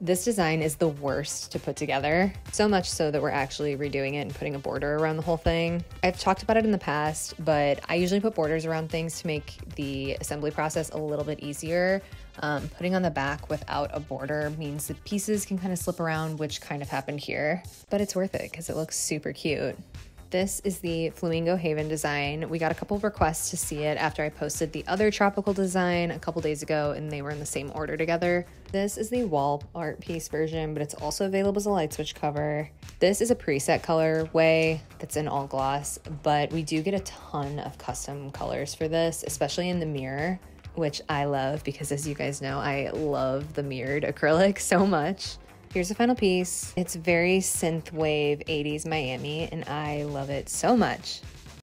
This design is the worst to put together, so much so that we're actually redoing it and putting a border around the whole thing. I've talked about it in the past, but I usually put borders around things to make the assembly process a little bit easier. Um, putting on the back without a border means the pieces can kind of slip around, which kind of happened here, but it's worth it because it looks super cute. This is the Flamingo Haven design. We got a couple requests to see it after I posted the other tropical design a couple days ago and they were in the same order together. This is the wall art piece version, but it's also available as a light switch cover. This is a preset colorway that's in all gloss, but we do get a ton of custom colors for this, especially in the mirror, which I love because as you guys know, I love the mirrored acrylic so much. Here's the final piece. It's very synthwave 80s Miami, and I love it so much.